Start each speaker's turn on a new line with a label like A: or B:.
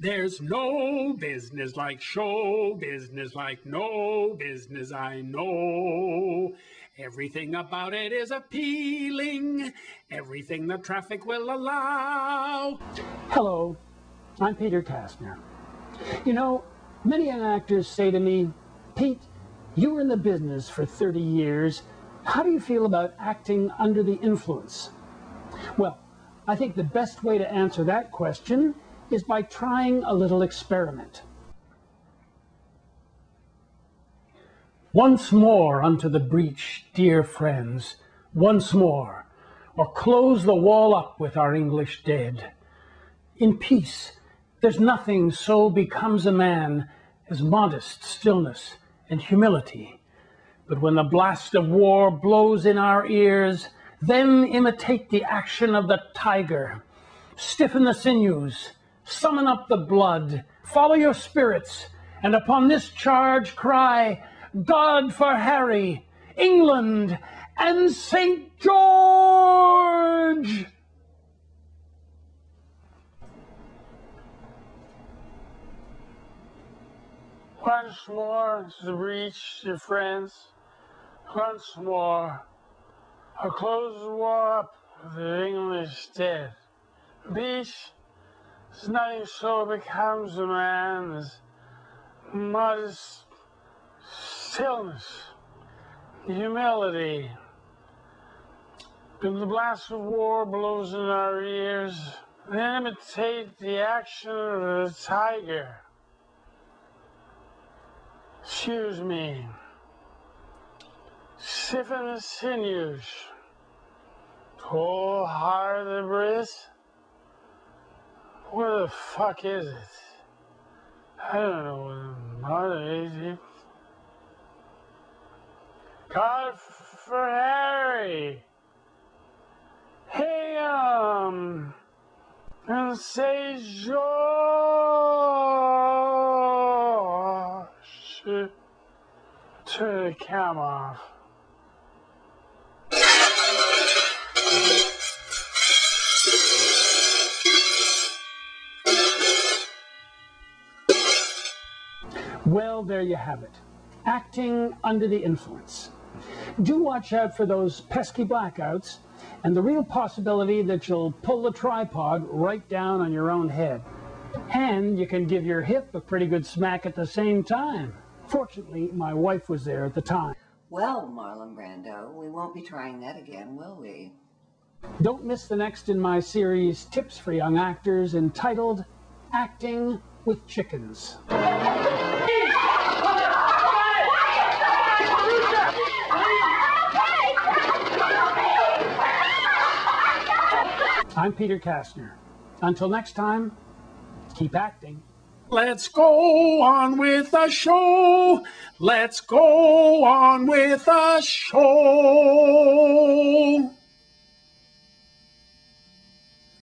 A: There's no business like show business, like no business I know. Everything about it is appealing, everything the traffic will allow.
B: Hello, I'm Peter Kastner. You know, many actors say to me, Pete, you were in the business for 30 years. How do you feel about acting under the influence? Well, I think the best way to answer that question is by trying a little experiment. Once more unto the breach, dear friends, once more, or close the wall up with our English dead. In peace, there's nothing so becomes a man as modest stillness and humility. But when the blast of war blows in our ears, then imitate the action of the tiger. Stiffen the sinews, summon up the blood, follow your spirits, and upon this charge cry, God for Harry, England, and St. George!
C: Once more to the breach, dear friends. Once more, I'll close war up the English dead. Beach there's nothing so becomes a man's modest stillness, humility. When the blast of war blows in our ears, then imitate the action of the tiger. Excuse me. Stiffen the sinews. Pull hard the breath. Where the fuck is it? I don't know where the mother is. God for Harry. Hey, um, and say George. Turn the camera off.
B: Well, there you have it. Acting under the influence. Do watch out for those pesky blackouts and the real possibility that you'll pull the tripod right down on your own head. And you can give your hip a pretty good smack at the same time. Fortunately, my wife was there at the time.
D: Well, Marlon Brando, we won't be trying that again, will we?
B: Don't miss the next in my series, Tips for Young Actors, entitled Acting with Chickens. I'm Peter Kastner. Until next time, keep acting.
A: Let's go on with the show. Let's go on with the show.